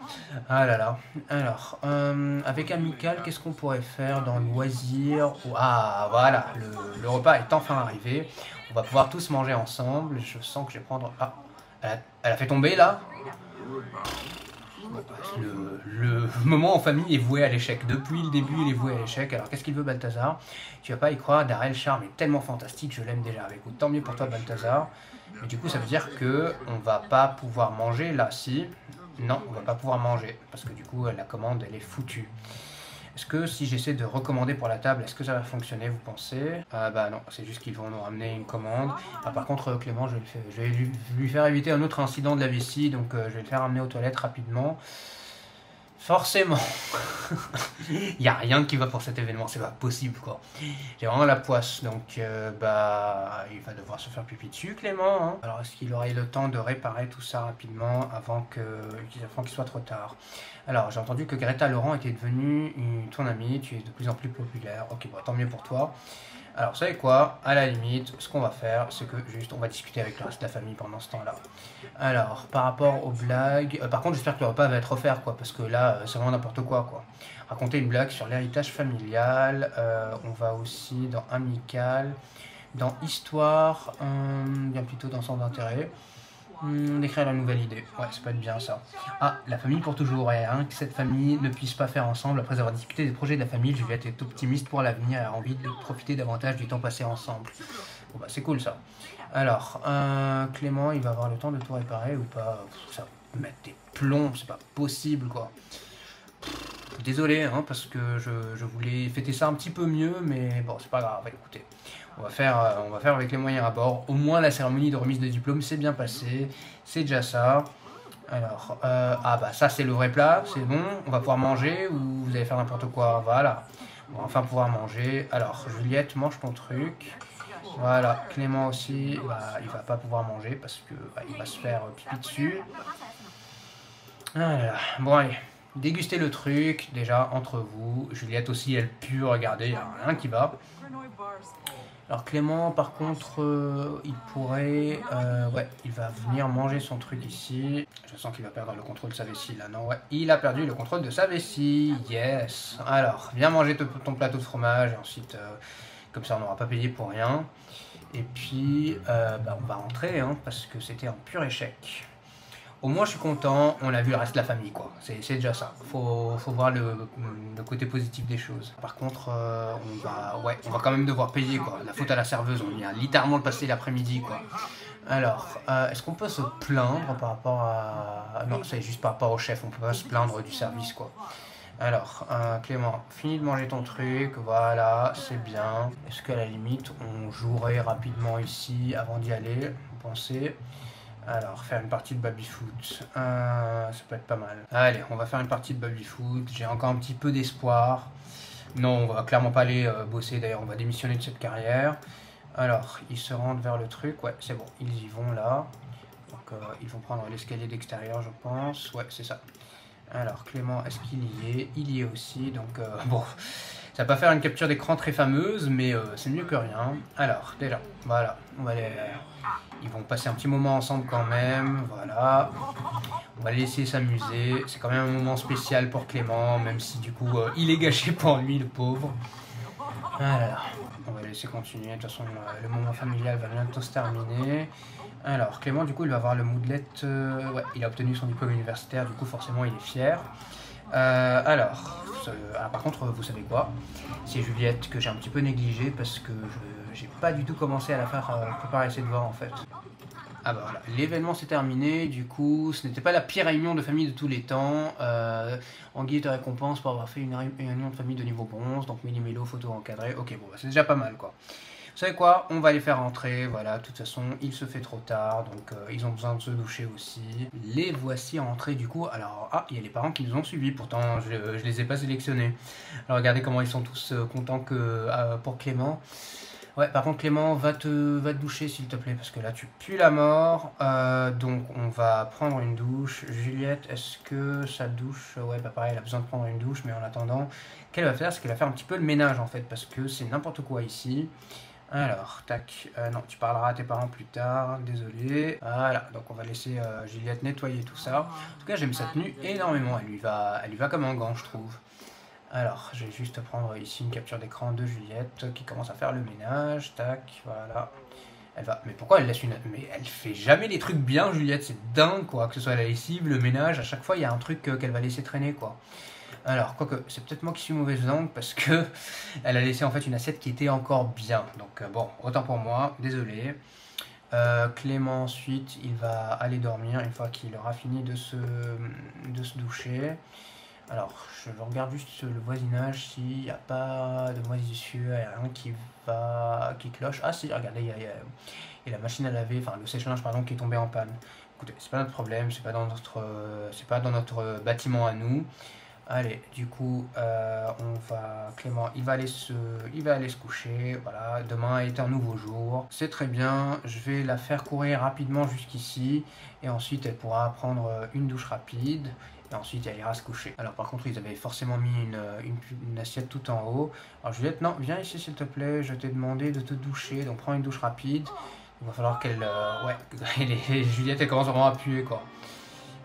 Ah là là. Alors, euh, avec Amical, qu'est-ce qu'on pourrait faire dans loisir? Ah, voilà, le, le, repas est enfin arrivé. On va pouvoir tous manger ensemble. Je sens que je vais prendre... Ah, elle a fait tomber, là? Le, moment en famille est voué à l'échec. Depuis le début, il est voué à l'échec. Alors qu'est-ce qu'il veut Balthazar? Tu vas pas y croire, Darrell Charme est tellement fantastique, je l'aime déjà. Écoute, tant mieux pour toi Balthazar. Mais du coup, ça veut dire que on va pas pouvoir manger là, si. Non, on va pas pouvoir manger. Parce que du coup, la commande, elle est foutue. Est-ce que si j'essaie de recommander pour la table, est-ce que ça va fonctionner, vous pensez? Ah Bah non, c'est juste qu'ils vont nous ramener une commande. Ah, par contre, Clément, je vais, lui, faire éviter un autre incident de la vessie, donc euh, je vais le faire amener aux toilettes rapidement. Forcément, il n'y a rien qui va pour cet événement, c'est pas possible quoi. J'ai vraiment la poisse, donc euh, bah il va devoir se faire pipi dessus Clément. Hein. Alors est-ce qu'il aurait le temps de réparer tout ça rapidement avant qu'il soit trop tard? Alors j'ai entendu que Greta Laurent était devenue ton amie, tu es de plus en plus populaire, ok bon tant mieux pour toi. Alors, vous savez quoi? À la limite, ce qu'on va faire, c'est que juste on va discuter avec le reste de la famille pendant ce temps-là. Alors, par rapport aux blagues... Euh, par contre, j'espère que le repas va être offert, quoi, parce que là, euh, c'est vraiment n'importe quoi, quoi. Raconter une blague sur l'héritage familial. Euh, on va aussi dans Amical, dans Histoire, bien plutôt dans Sens d'intérêt. Hmm, d'écrire la nouvelle idée. Ouais, ça peut être bien ça. Ah, la famille pour toujours. Et que cette famille ne puisse pas faire ensemble après avoir discuté des projets de la famille, Juliette est optimiste pour l'avenir et envie de profiter davantage du temps passé ensemble. Bon bah c'est cool ça. Alors, euh, Clément, il va avoir le temps de tout réparer ou pas? Ça va mettre des plombs, c'est pas possible quoi. Désolé, hein, parce que je, voulais fêter ça un petit peu mieux, mais bon, c'est pas grave, écoutez. On va, faire, euh, on va faire avec les moyens à bord. Au moins, la cérémonie de remise de diplôme s'est bien passée. C'est déjà ça. Alors, euh, ah bah ça c'est le vrai plat, c'est bon. On va pouvoir manger ou vous allez faire n'importe quoi? Voilà. On va enfin pouvoir manger. Alors, Juliette, mange ton truc. Voilà. Clément aussi, bah, il va pas pouvoir manger parce que bah, il va se faire pipi dessus. Voilà. Bon allez, dégustez le truc déjà entre vous. Juliette aussi, elle pue, regardez, il n'y a rien qui va. Alors Clément, par contre, euh, il pourrait... Euh, ouais, il va venir manger son truc ici. Je sens qu'il va perdre le contrôle de sa vessie, là, non? Ouais, il a perdu le contrôle de sa vessie, yes Alors, viens manger ton plateau de fromage, et ensuite, euh, comme ça, on n'aura pas payé pour rien. Et puis, bah, on va rentrer, hein, parce que c'était un pur échec au moins je suis content, on a vu le reste de la famille, quoi. C'est déjà ça. Faut, voir le, côté positif des choses. Par contre, euh, on, va, quand même devoir payer, quoi. La faute à la serveuse, on vient littéralement le passer l'après-midi, quoi. Alors, euh, est-ce qu'on peut se plaindre par rapport à... Non, c'est juste par rapport au chef, on peut pas se plaindre du service, quoi. Alors, euh, Clément, fini de manger ton truc, voilà, c'est bien. Est-ce qu'à la limite, on jouerait rapidement ici avant d'y aller Vous pensez? Alors, faire une partie de baby-foot, euh, ça peut être pas mal. Allez, on va faire une partie de baby-foot. J'ai encore un petit peu d'espoir. Non, on va clairement pas aller euh, bosser. D'ailleurs, on va démissionner de cette carrière. Alors, ils se rendent vers le truc. Ouais, c'est bon, ils y vont là. Donc, euh, ils vont prendre l'escalier d'extérieur, je pense. Ouais, c'est ça. Alors, Clément, est-ce qu'il y est? Il y est aussi. Donc, bon, Ça va pas faire une capture d'écran très fameuse, mais c'est mieux que rien. Alors, déjà, voilà, on va les... Ils vont passer un petit moment ensemble quand même, voilà. On va laisser s'amuser. C'est quand même un moment spécial pour Clément, même si du coup il est gâché pour lui, le pauvre. Voilà. On va laisser continuer. De toute façon, le moment familial va bientôt se terminer. Alors, Clément, du coup, il va avoir le moodlet. Euh, ouais, il a obtenu son diplôme universitaire, du coup, forcément, il est fier. Euh, alors, ah, par contre, vous savez quoi? C'est Juliette que j'ai un petit peu négligé parce que j'ai pas du tout commencé à la faire euh, préparer ses devoirs en fait. Ah bah voilà, l'événement s'est terminé, du coup, ce n'était pas la pire réunion de famille de tous les temps. Euh, en guide de récompense pour avoir fait une, réunion de famille de niveau bronze, donc mini-mélo, photo encadrée. Ok, bon, bah, c'est déjà pas mal quoi. Vous savez quoi On va les faire rentrer, voilà, de toute façon, il se fait trop tard, donc euh, ils ont besoin de se doucher aussi. Les voici rentrés du coup. Alors, ah, il y a les parents qui nous ont suivis, pourtant je, je les ai pas sélectionnés. Alors regardez comment ils sont tous euh, contents que euh, pour Clément. Ouais, par contre, Clément, va te, va te doucher s'il te plaît, parce que là, tu pues la mort. Donc, on va prendre une douche. Juliette, est-ce que sa douche. Ouais, bah pareil, elle a besoin de prendre une douche, mais en attendant, qu'elle va faire C'est qu'elle va faire un petit peu le ménage en fait, parce que c'est n'importe quoi ici. Alors, tac, euh, non, tu parleras à tes parents plus tard, désolé. Voilà, donc on va laisser euh, Juliette nettoyer tout ça. En tout cas, j'aime sa tenue énormément, elle lui, va, comme un gant, je trouve. Alors, je vais juste prendre ici une capture d'écran de Juliette qui commence à faire le ménage. Tac, voilà. Elle va. Mais pourquoi elle laisse une. Mais elle fait jamais les trucs bien, Juliette. C'est dingue, quoi. Que ce soit la lessive, le ménage, à chaque fois, il y a un truc euh, qu'elle va laisser traîner, quoi. Alors, quoique, c'est peut-être moi qui suis mauvaise langue parce que elle a laissé en fait une assiette qui était encore bien. Donc, euh, bon, autant pour moi, désolé. Euh, Clément, ensuite, il va aller dormir une fois qu'il aura fini de se, de se doucher. Alors, je regarde juste le voisinage, s'il n'y a pas de moisissure, il n'y a rien qui va, qui cloche. Ah si, regardez, il y a, la machine à laver, enfin le sèche-linge pardon, qui est tombé en panne. Écoutez, c'est pas notre problème, c'est pas c'est pas dans notre bâtiment à nous. Allez, du coup, euh, on va, Clément, il va aller se, il va aller se coucher. Voilà, demain est un nouveau jour. C'est très bien. Je vais la faire courir rapidement jusqu'ici, et ensuite elle pourra prendre une douche rapide ensuite elle ira se coucher. Alors par contre ils avaient forcément mis une, une, assiette tout en haut. Alors Juliette, non, viens ici s'il te plaît, je t'ai demandé de te doucher, donc prends une douche rapide. Il va falloir qu'elle... Euh, ouais, Juliette elle commence vraiment à puer quoi.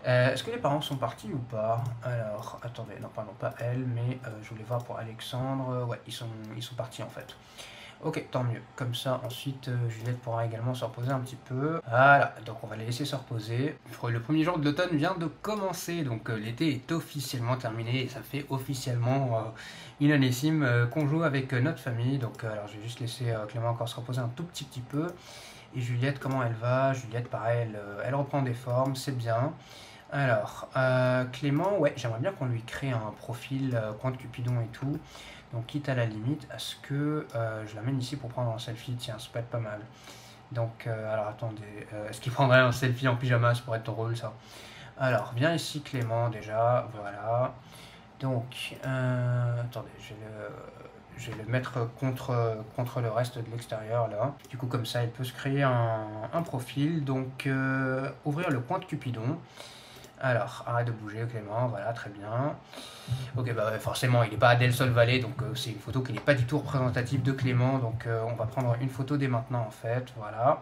Euh, est-ce que les parents sont partis ou pas Alors, attendez, non, pardon, pas elle, mais euh, je voulais voir pour Alexandre. Ouais, ils sont, ils sont partis en fait. Ok, tant mieux. Comme ça, ensuite, euh, Juliette pourra également se reposer un petit peu. Voilà, donc on va les laisser se reposer. Le premier jour de l'automne vient de commencer, donc l'été est officiellement terminé et ça fait officiellement une année sim qu'on joue avec notre famille. Donc alors je vais juste laisser Clément encore se reposer un tout petit petit peu. Et Juliette, comment elle va? Juliette, pareil, elle reprend des formes, c'est bien. Alors, Clément, ouais, j'aimerais bien qu'on lui crée un profil de Cupidon et tout. Donc quitte à la limite à ce que euh, je l'amène ici pour prendre un selfie, tiens, ça peut être pas mal. Donc, euh, alors attendez, euh, est-ce qu'il prendrait un selfie en pyjama? Ça pourrait être drôle ça. Alors, viens ici Clément déjà, voilà. Donc, attendez, je vais, le, mettre contre, le reste de l'extérieur là. Du coup, comme ça, il peut se créer un, profil. Donc, ouvrir le coin de Cupidon. Alors, arrête de bouger Clément, voilà, très bien. Ok, bah forcément, il n'est pas à Del Sol Valley, donc euh, c'est une photo qui n'est pas du tout représentative de Clément, donc euh, on va prendre une photo dès maintenant en fait, voilà.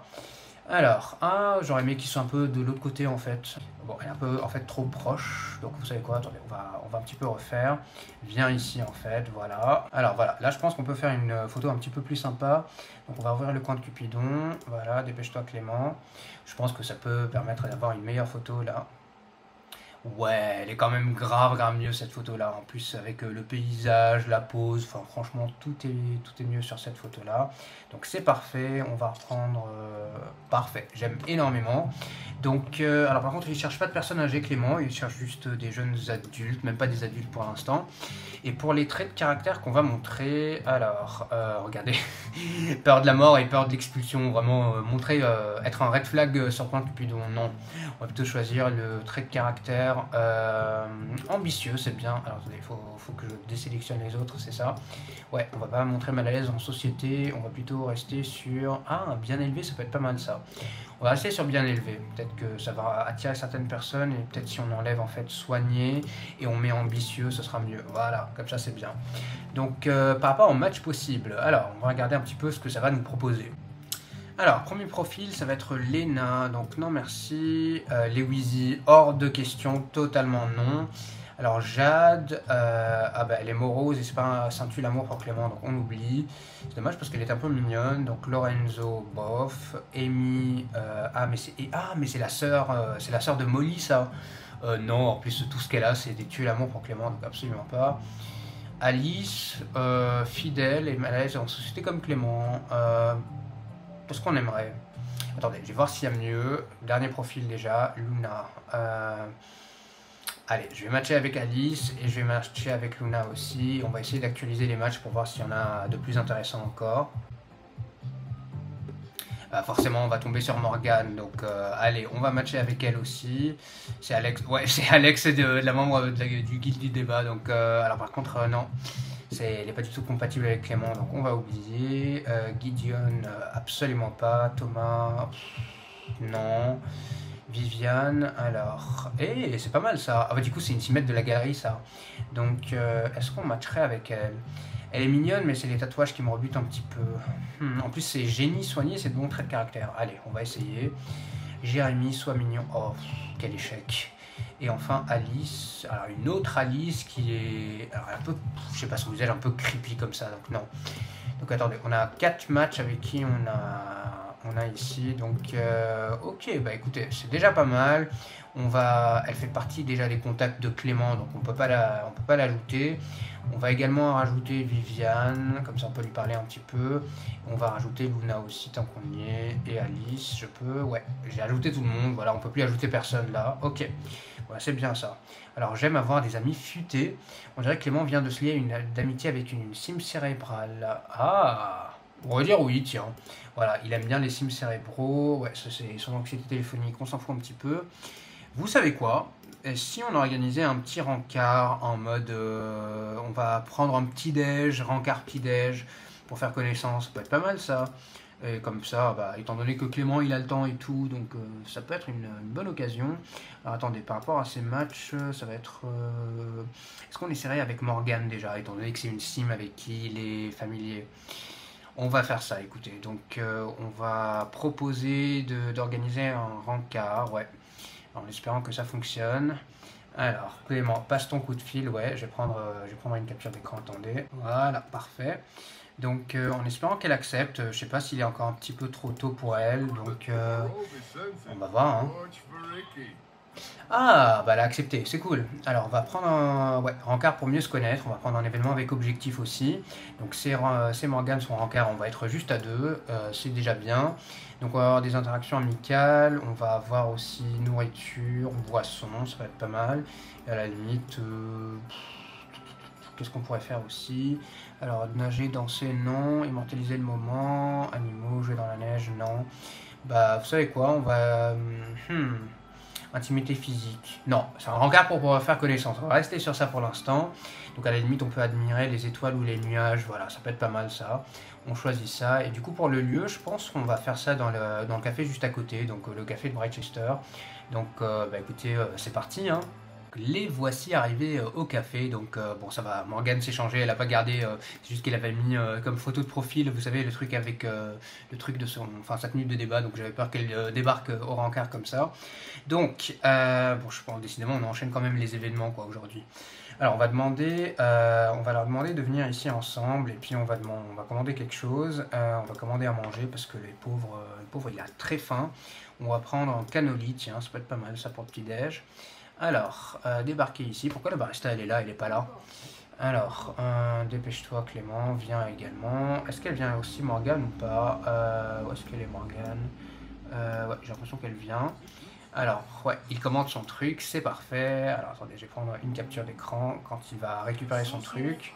Alors, ah, j'aurais aimé qu'il soit un peu de l'autre côté en fait. Bon, elle est un peu en fait trop proche, donc vous savez quoi, attendez, on va, on va un petit peu refaire. Viens ici en fait, voilà. Alors voilà, là je pense qu'on peut faire une photo un petit peu plus sympa. Donc on va ouvrir le coin de Cupidon, voilà, dépêche-toi Clément. Je pense que ça peut permettre d'avoir une meilleure photo là. Ouais, elle est quand même grave, grave mieux cette photo-là. En plus, avec euh, le paysage, la pose, enfin franchement, tout est, tout est mieux sur cette photo-là. Donc c'est parfait, on va reprendre... Euh, parfait, j'aime énormément. Donc, euh, alors par contre, il ne cherche pas de personnes âgées, Clément, il cherche juste des jeunes adultes, même pas des adultes pour l'instant. Et pour les traits de caractère qu'on va montrer, alors, regardez, peur de la mort et peur de l'expulsion, vraiment montrer, être un red flag sur point Cupidon, non. On va plutôt choisir le trait de caractère Euh, ambitieux, c'est bien. Alors, il faut, faut, que je désélectionne les autres, c'est ça. Ouais, on va pas montrer mal à l'aise en société. On va plutôt rester sur... Ah, bien élevé, ça peut être pas mal, ça. On va rester sur bien élevé. Peut-être que ça va attirer certaines personnes. Et peut-être si on enlève, en fait, soigné et on met ambitieux, ce sera mieux. Voilà, comme ça, c'est bien. Donc, euh, par rapport au match possible. Alors, on va regarder un petit peu ce que ça va nous proposer. Alors, premier profil, ça va être Lena. Donc, non, merci. Euh, hors de question, totalement non. Alors, Jade, euh, ah bah, elle est morose et c'est pas un l'amour pour Clément, donc on oublie. C'est dommage parce qu'elle est un peu mignonne. Donc, Lorenzo, bof. Amy, euh, ah, mais c'est ah, mais c'est la sœur euh, la de Molly, ça. non, en plus, tout ce qu'elle a, c'est des tuer l'amour pour Clément, donc absolument pas. Alice, fidèle et malaise en société comme Clément ce qu'on aimerait. Attendez, je vais voir s'il y a mieux. Dernier profil déjà, Luna. Euh, allez, je vais matcher avec Alice et je vais matcher avec Luna aussi. On va essayer d'actualiser les matchs pour voir s'il y en a de plus intéressants encore. Euh, forcément, on va tomber sur Morgane. Donc, euh, allez, on va matcher avec elle aussi. C'est Alex. Ouais, c'est Alex de, la membre du guild du débat. Donc, alors par contre, non. Elle n'est pas du tout compatible avec Clément, donc on va oublier. Euh, Gideon, euh, absolument pas. Thomas, non. Viviane, alors. Eh, c'est pas mal ça. Ah bah du coup, c'est une teammate de la galerie ça. Donc, euh, est-ce qu'on matcherait avec elle? Elle est mignonne, mais c'est les tatouages qui me rebutent un petit peu. Hmm, en plus, c'est génie soigné, c'est de bon trait de caractère. Allez, on va essayer. Jérémy, soit mignon. Oh, quel échec. Et enfin Alice, alors une autre Alice qui est un peu, je sais pas vous êtes un peu creepy comme ça, donc non. Donc attendez, on a quatre matchs avec qui on a, on a ici, donc euh, ok, bah écoutez, c'est déjà pas mal. On va, elle fait partie déjà des contacts de Clément, donc on peut pas la, on peut pas l'ajouter. On va également rajouter Viviane, comme ça on peut lui parler un petit peu. On va rajouter Luna aussi tant qu'on y est. Et Alice, je peux, ouais, j'ai ajouté tout le monde, voilà, on peut plus ajouter personne là, ok. Voilà, c'est bien ça. Alors j'aime avoir des amis futés. On dirait que Clément vient de se lier une d'amitié avec une, sim cérébrale. Ah On va dire oui, tiens. Voilà, il aime bien les sims cérébraux. Ouais, c'est son anxiété téléphonique, on s'en fout un petit peu. Vous savez quoi? Si on organisait un petit rencard en mode euh, on va prendre un petit déj, rencard petit déj pour faire connaissance, ça peut être pas mal ça. Et comme ça, bah, étant donné que Clément il a le temps et tout, donc euh, ça peut être une, bonne occasion. Alors attendez, par rapport à ces matchs, ça va être. Euh, est-ce qu'on essaierait avec Morgan déjà, étant donné que c'est une sim avec qui il est familier? On va faire ça, écoutez. Donc euh, on va proposer d'organiser un rencard, ouais, en espérant que ça fonctionne. Alors, Clément, passe ton coup de fil, ouais, je vais prendre, je vais prendre une capture d'écran, attendez. Voilà, parfait. Donc euh, en espérant qu'elle accepte, je sais pas s'il est encore un petit peu trop tôt pour elle, donc euh, on va voir. Hein. Ah, bah elle a accepté, c'est cool. Alors on va prendre un ouais, rencard pour mieux se connaître, on va prendre un événement avec objectif aussi. Donc c'est Morgan, son rencard, on va être juste à deux, euh, c'est déjà bien. Donc on va avoir des interactions amicales, on va avoir aussi nourriture, boisson, ça va être pas mal. Et à la limite... Qu'est-ce qu'on pourrait faire aussi? Alors, nager, danser, non. Immortaliser le moment. Animaux, jouer dans la neige, non. Bah, vous savez quoi On va... Hmm, intimité physique. Non, c'est un rencard pour pouvoir faire connaissance. On va rester sur ça pour l'instant. Donc à la limite, on peut admirer les étoiles ou les nuages. Voilà, ça peut être pas mal ça. On choisit ça. Et du coup, pour le lieu, je pense qu'on va faire ça dans le, dans le café juste à côté. Donc euh, le café de Brightchester. Donc, euh, bah, écoutez, euh, c'est parti. Hein les voici arrivés euh, au café. Donc, euh, bon, ça va. Morgane s'est changé. Elle a pas gardé. Euh, c'est juste qu'elle avait mis comme photo de profil, vous savez, le truc avec le truc de son. Enfin, 5 minutes de débat. Donc, j'avais peur qu'elle débarque au rencard comme ça. Donc, bon, je pense décidément, on enchaîne quand même les événements, quoi, aujourd'hui. Alors, on va demander. on va leur demander de venir ici ensemble. Et puis, on va, demander, commander quelque chose. on va commander à manger parce que les pauvres, les pauvres, il a très faim. On va prendre un cannoli. Tiens, ça peut être pas mal, ça, pour petit-déj. Alors, euh, débarquer ici. Pourquoi la barista elle est là, elle est pas là? Alors, euh, dépêche-toi Clément, viens également. Est-ce qu'elle vient aussi Morgane ou pas? Euh, Où est-ce qu'elle est Morgane? Ouais, j'ai l'impression qu'elle vient. Alors, ouais, il commande son truc, c'est parfait. Alors, attendez, je vais prendre une capture d'écran quand il va récupérer son truc.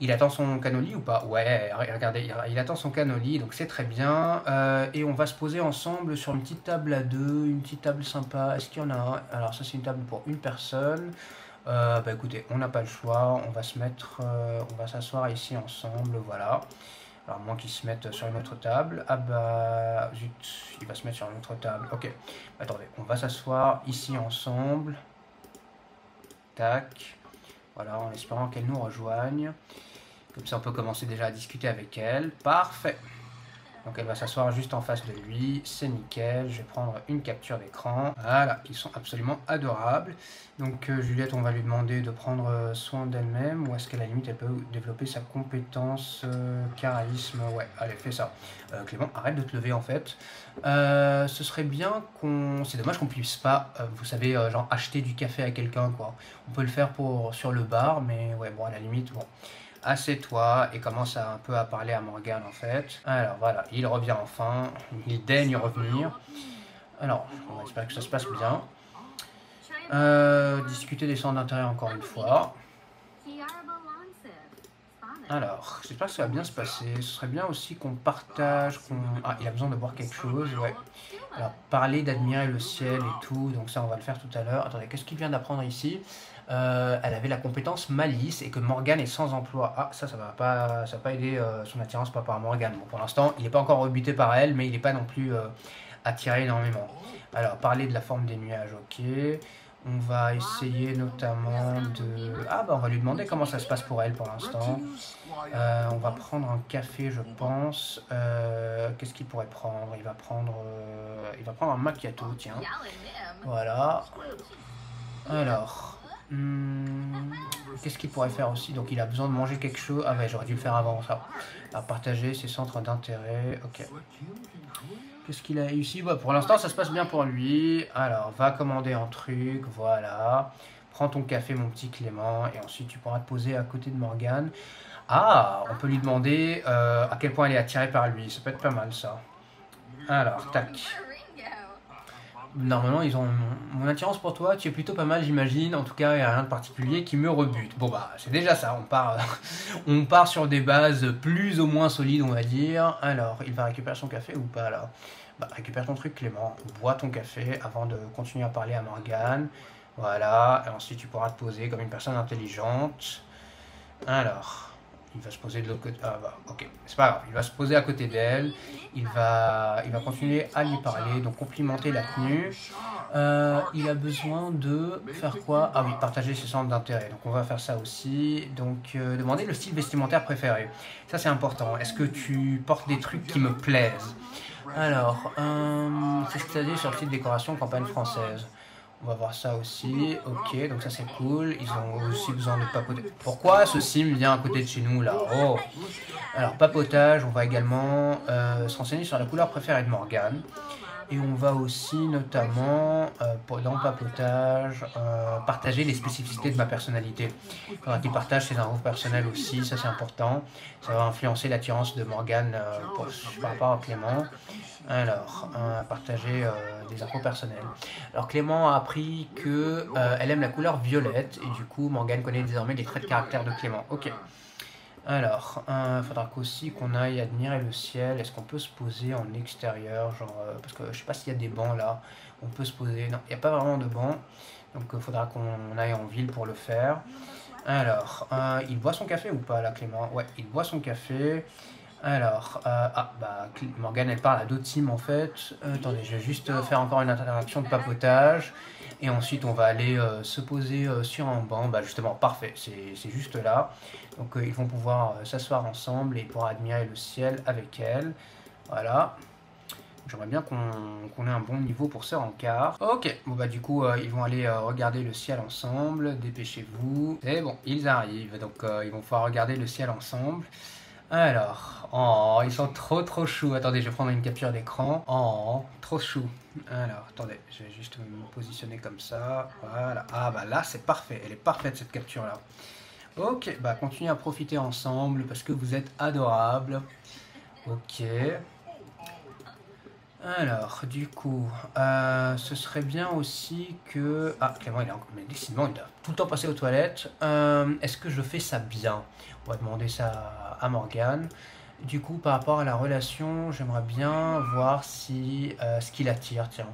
Il attend son canoli ou pas? Ouais, regardez, il attend son canoli, donc c'est très bien. Euh, et on va se poser ensemble sur une petite table à deux, une petite table sympa. Est-ce qu'il y en a un? Alors ça c'est une table pour une personne. Euh, bah écoutez, on n'a pas le choix, on va se mettre, euh, on va s'asseoir ici ensemble, voilà. Alors moins qu'il se mette sur une autre table. Ah bah zut, il va se mettre sur une autre table. Ok, attendez, on va s'asseoir ici ensemble. Tac. Voilà, en espérant qu'elle nous rejoigne. Comme ça, on peut commencer déjà à discuter avec elle. Parfait. Donc elle va s'asseoir juste en face de lui, c'est nickel. Je vais prendre une capture d'écran. Voilà, ils sont absolument adorables. Donc euh, Juliette, on va lui demander de prendre euh, soin d'elle-même ou est-ce qu'à la limite elle peut développer sa compétence euh, Ouais, allez, fais ça. Euh, Clément, arrête de te lever en fait. ce serait bien qu'on... C'est dommage qu'on puisse pas, vous savez, genre acheter du café à quelqu'un quoi. On peut le faire sur le bar, mais ouais, bon, à la limite, bon assieds-toi et commence un peu à parler à Morgane en fait. Alors voilà, il revient enfin, il daigne revenir. Alors, on va espérer que ça se passe bien. Euh, discuter des centres d'intérêt encore une fois. Alors, j'espère que ça va bien se passer. Ce serait bien aussi qu'on partage, qu'on... Ah, il a besoin de voir quelque chose, ouais. Alors, parler, d'admirer le ciel et tout, donc ça, on va le faire tout à l'heure. Attendez, qu'est-ce qu'il vient d'apprendre ici? Euh, Elle avait la compétence malice et que Morgan est sans emploi. Ah, ça, ça va pas, ça va pas aider euh, son attirance par rapport à Morgan. Bon, pour l'instant, il n'est pas encore rebuté par elle, mais il n'est pas non plus euh, attiré énormément. Alors, parler de la forme des nuages, ok. On va essayer notamment de... Ah bah on va lui demander comment ça se passe pour elle pour l'instant. On va prendre un café je pense. Qu'est-ce qu'il pourrait prendre? Il va prendre... Il va prendre un macchiato, tiens. Voilà. Alors... Hmm, qu'est-ce qu'il pourrait faire aussi? Donc il a besoin de manger quelque chose. Ah ouais, j'aurais dû le faire avant ça. À partager ses centres d'intérêt. Ok. Qu'est-ce qu'il a bah, Pour l'instant, ça se passe bien pour lui. Alors, va commander un truc, voilà. Prends ton café, mon petit Clément, et ensuite tu pourras te poser à côté de Morgane. Ah, on peut lui demander euh, à quel point elle est attirée par lui. Ça peut être pas mal, ça. Alors, tac. Normalement, ils ont mon attirance pour toi. Tu es plutôt pas mal, j'imagine. En tout cas, il n'y a rien de particulier qui me rebute. Bon, bah, c'est déjà ça. On part, on part sur des bases plus ou moins solides, on va dire. Alors, il va récupérer son café ou pas, là Bah, récupère ton truc, Clément. Bois ton café avant de continuer à parler à Morgane. Voilà. Et ensuite, tu pourras te poser comme une personne intelligente. Alors il va se poser de l'autre côté. Ah bah, ok, c'est pas grave. Il va se poser à côté d'elle. Il va, il va continuer à lui parler, donc complimenter la tenue. Euh, il a besoin de faire quoi? Ah oui, partager ses centres d'intérêt. Donc on va faire ça aussi. Donc euh, demander le style vestimentaire préféré. Ça c'est important. Est-ce que tu portes des trucs qui me plaisent? Alors, euh, c'est ce que tu as dit sur le site décoration campagne française. On va voir ça aussi. Ok, donc ça c'est cool. Ils ont aussi besoin de papoter. Pourquoi ce sim vient à côté de chez nous là? Oh Alors, papotage, on va également euh, se renseigner sur la couleur préférée de Morgane. Et on va aussi notamment, euh, le papotage, euh, partager les spécificités de ma personnalité. Il faudra qu'il partage ses infos personnelles aussi, ça c'est important. Ça va influencer l'attirance de Morgane euh, par rapport à Clément. Alors, partager des infos personnelles. Alors Clément a appris que elle aime la couleur violette et du coup Morgane connaît désormais les traits de caractère de Clément. Ok. Alors, il euh, faudra qu'aussi qu'on aille admirer le ciel. Est-ce qu'on peut se poser en extérieur genre, euh, Parce que je sais pas s'il y a des bancs là. On peut se poser. Non, il n'y a pas vraiment de bancs. Donc il faudra qu'on aille en ville pour le faire. Alors, euh, il boit son café ou pas là, Clément? Ouais, il boit son café. Alors, ah, bah, Morgane, elle parle à d'autres teams en fait. attendez, je vais juste faire encore une interaction de papotage. Et ensuite, on va aller se poser sur un banc. Bah, justement, parfait, c'est juste là. Donc euh, ils vont pouvoir euh, s'asseoir ensemble et pouvoir admirer le ciel avec elle. Voilà. J'aimerais bien qu'on ait un bon niveau pour ce rencard. Ok, bon bah du coup euh, ils vont aller regarder le ciel ensemble, dépêchez-vous. Et bon, ils arrivent, donc ils vont pouvoir regarder le ciel ensemble. Alors, oh, ils sont trop trop choux. Attendez, je vais prendre une capture d'écran. Oh, trop chou. Alors, attendez, je vais juste me positionner comme ça. Voilà. Ah bah là, c'est parfait. Elle est parfaite cette capture là. Ok, bah continuez à profiter ensemble parce que vous êtes adorables. Ok. Alors, du coup, euh, ce serait bien aussi que... Ah, Clément, il est encore... Mais décidément, il doit tout le temps passer aux toilettes. Euh, Est-ce que je fais ça bien? On va demander ça à Morgane. Du coup, par rapport à la relation, j'aimerais bien voir si euh, ce qui l'attire, tiens.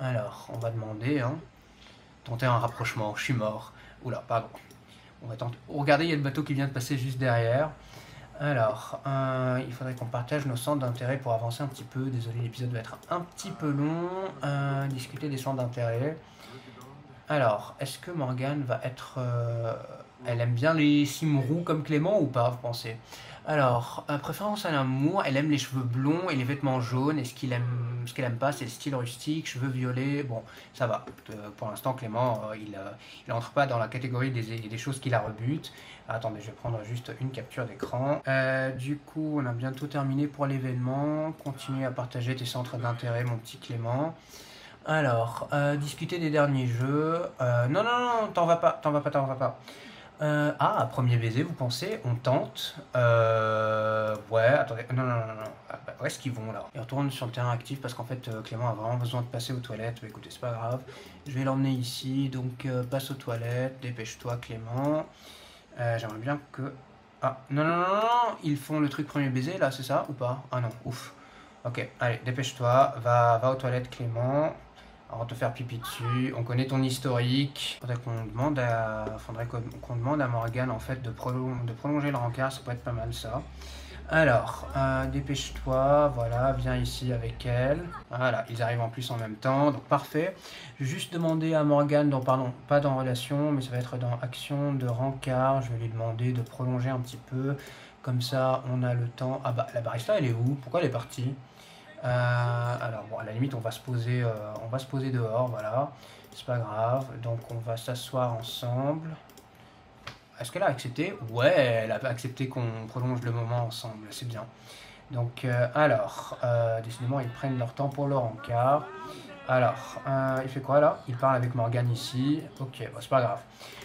Alors, on va demander, hein. Tenter un rapprochement, je suis mort. Oula, pardon. On va tenter... Oh, regardez, il y a le bateau qui vient de passer juste derrière. Alors, euh, il faudrait qu'on partage nos centres d'intérêt pour avancer un petit peu. Désolé, l'épisode va être un petit peu long. Euh, discuter des centres d'intérêt. Alors, est-ce que Morgane va être... elle aime bien les roux comme Clément ou pas, vous pensez? Alors, euh, préférence à l'amour, elle aime les cheveux blonds et les vêtements jaunes. Et ce qu'il aime, qu'elle aime pas, c'est le style rustique, cheveux violets. Bon, ça va. Euh, pour l'instant, Clément, euh, il, euh, il entre pas dans la catégorie des, des choses qui la rebutent. Attendez, je vais prendre juste une capture d'écran. Euh, du coup, on a bientôt terminé pour l'événement. Continue à partager tes centres d'intérêt, mon petit Clément. Alors, euh, discuter des derniers jeux. Euh, non, non, non, t'en vas pas, t'en vas pas, t'en vas pas. Euh, ah, premier baiser, vous pensez On tente. Euh, ouais, attendez. Non, non, non, non. Ah, bah, où est-ce qu'ils vont là? Ils retournent sur le terrain actif parce qu'en fait, euh, Clément a vraiment besoin de passer aux toilettes. Mais écoutez, c'est pas grave. Je vais l'emmener ici. Donc, euh, passe aux toilettes. Dépêche-toi, Clément. Euh, J'aimerais bien que. Ah, non, non, non, non, non, Ils font le truc premier baiser là, c'est ça Ou pas? Ah non, ouf. Ok, allez, dépêche-toi. Va, va aux toilettes, Clément. Alors, te faire pipi dessus, on connaît ton historique. Faudrait qu'on demande à, faudrait qu'on demande à Morgane en fait de, prolon- de prolonger le rencard, ça pourrait être pas mal ça. Alors, euh, dépêche-toi, voilà, viens ici avec elle. Voilà, ils arrivent en plus en même temps, donc parfait. Juste demander à Morgane, pardon, pas dans relation, mais ça va être dans action de rencard. Je vais lui demander de prolonger un petit peu. Comme ça, on a le temps. Ah bah, la barista, elle est où? Pourquoi elle est partie? Euh, alors bon, à la limite, on va se poser, euh, on va se poser dehors, voilà. C'est pas grave. Donc on va s'asseoir ensemble. Est-ce qu'elle a accepté? Ouais, elle a accepté qu'on prolonge le moment ensemble. C'est bien. Donc euh, alors, décidément, ils prennent leur temps pour leur encart. Alors, il fait quoi là? Il parle avec Morgane ici. Ok, c'est pas grave.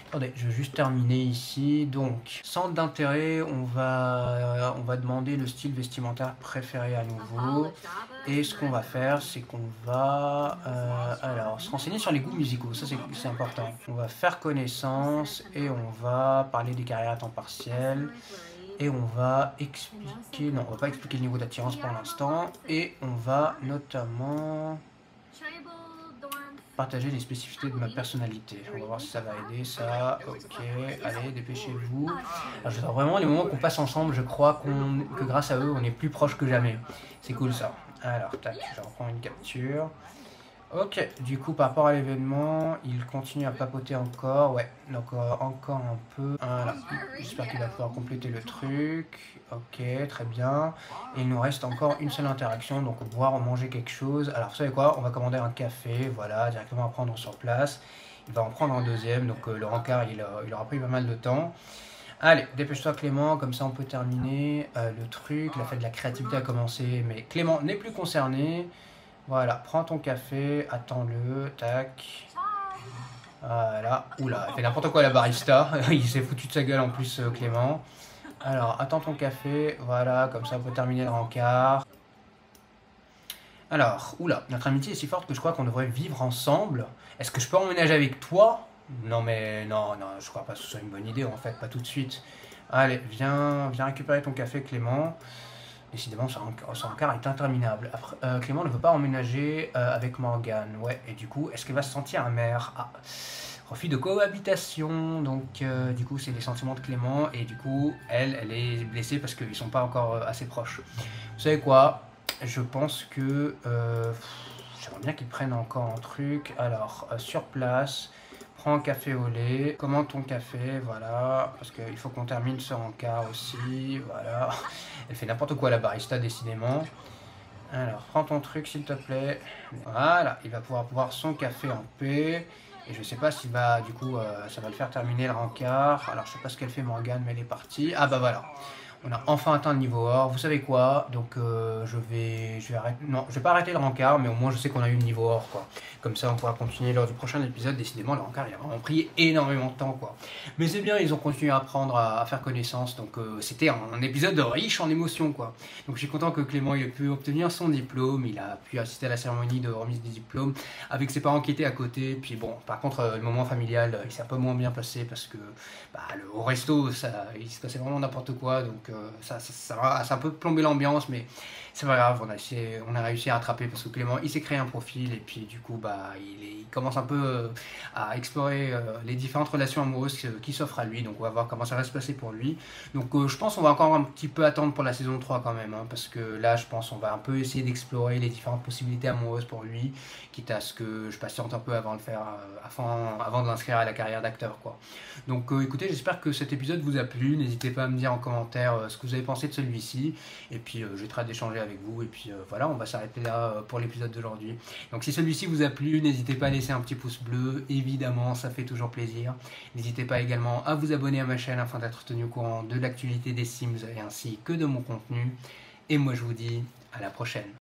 Attendez, je vais juste terminer ici. Donc, centre d'intérêt, on va, euh, on va demander le style vestimentaire préféré à nouveau. Et ce qu'on va faire, c'est qu'on va euh, alors se renseigner sur les goûts musicaux. Ça, c'est c'est important. On va faire connaissance et on va parler des carrières à temps partiel. Et on va expliquer, non, on va pas expliquer le niveau d'attirance pour l'instant. Et on va notamment partager les spécificités de ma personnalité. On va voir si ça va aider, ça. Ok, allez, dépêchez-vous. J'adore vraiment les moments qu'on passe ensemble. Je crois que grâce à eux, on est plus proche que jamais. C'est cool ça. Alors, tac, je reprends une capture. Ok, du coup, par rapport à l'événement, il continue à papoter encore. Ouais, donc euh, encore un peu. Voilà. J'espère qu'il va pouvoir compléter le truc. Ok, très bien. Il nous reste encore une seule interaction, donc boire ou manger quelque chose. Alors, vous savez quoi On va commander un café, voilà, directement à prendre sur place. Il va en prendre un deuxième, donc euh, le rencard, il, a- il aura pris pas mal de temps. Allez, dépêche-toi Clément, comme ça on peut terminer euh, le truc. La fête de la créativité a commencé, mais Clément n'est plus concerné. Voilà, prends ton café, attends-le, tac. Voilà, oula, elle fait n'importe quoi la barista. il s'est foutu de sa gueule en plus, euh, Clément. Alors, attends ton café, voilà, comme ça on peut terminer le rencard. Alors, oula, notre amitié est si forte que je crois qu'on devrait vivre ensemble. Est-ce que je peux emménager avec toi? Non, mais non, non, je crois pas que ce soit une bonne idée en fait, pas tout de suite. Allez, viens, viens récupérer ton café, Clément. Décidément, ce renc- ce rencard est interminable. Euh, Clément ne veut pas emménager euh, avec Morgane. Ouais, et du coup, est-ce qu'elle va se sentir amère? Ah, refus de cohabitation. Donc, euh, du coup, c'est les sentiments de Clément. Et du coup, elle, elle est blessée parce qu'ils sont pas encore euh, assez proches. Vous savez quoi? Je pense que. euh, J'aimerais bien qu'ils prennent encore un truc. Alors, sur place, prends un café au lait, commande ton café, voilà. Parce qu'il faut qu'on termine ce rencard aussi, voilà. Elle fait n'importe quoi la barista, décidément. Alors, prends ton truc s'il te plaît. Voilà, il va pouvoir boire son café en paix. Et je sais pas s'il va, du coup, euh, ça va le faire terminer le rencard. Alors, je sais pas ce qu'elle fait Morgane, mais elle est partie. Ah bah voilà. On a enfin atteint le niveau or. Vous savez quoi? Donc euh, je vais, je vais arrêter. Non, je vais pas arrêter le rencard, mais au moins je sais qu'on a eu le niveau or, quoi. Comme ça, on pourra continuer lors du prochain épisode. Décidément, le rencard, il a vraiment pris énormément de temps, quoi. Mais c'est bien, ils ont continué à apprendre à, faire connaissance. Donc euh, c'était un, épisode riche en émotions, quoi. Donc je suis content que Clément ait pu obtenir son diplôme. Il a pu assister à la cérémonie de remise des diplômes avec ses parents qui étaient à côté. Puis bon, par contre, euh, le moment familial, il s'est un peu moins bien passé parce que bah, au resto, ça, il se passait vraiment n'importe quoi. Donc ça, ça, ça, ça, a un peu plombé l'ambiance, mais c'est pas grave, on a, essayé, on a réussi à rattraper parce que Clément il s'est créé un profil et puis du coup bah, il, commence un peu euh, à explorer euh, les différentes relations amoureuses qui s'offrent à lui, donc on va voir comment ça va se passer pour lui. Donc euh, je pense qu'on va encore un petit peu attendre pour la saison 3 quand même, hein, parce que là je pense on va un peu essayer d'explorer les différentes possibilités amoureuses pour lui, quitte à ce que je patiente un peu avant de faire, avant, de l'inscrire à la carrière d'acteur quoi. Donc écoutez, j'espère que cet épisode vous a plu, n'hésitez pas à me dire en commentaire ce que vous avez pensé de celui-ci, et puis je vais d'échanger avec vous. Et puis euh, voilà, on va s'arrêter là euh, pour l'épisode d'aujourd'hui. Donc si celui-ci vous a plu, n'hésitez pas à laisser un petit pouce bleu, évidemment, ça fait toujours plaisir. N'hésitez pas également à vous abonner à ma chaîne afin d'être tenu au courant de l'actualité des Sims et ainsi que de mon contenu. Et moi je vous dis à la prochaine.